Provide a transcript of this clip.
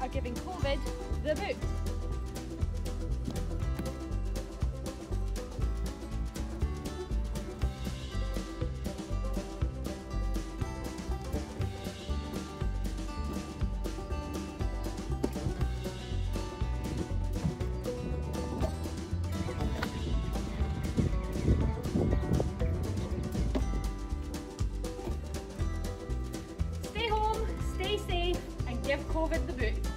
are giving COVID the boot. Stay home, stay safe, and give COVID the boot.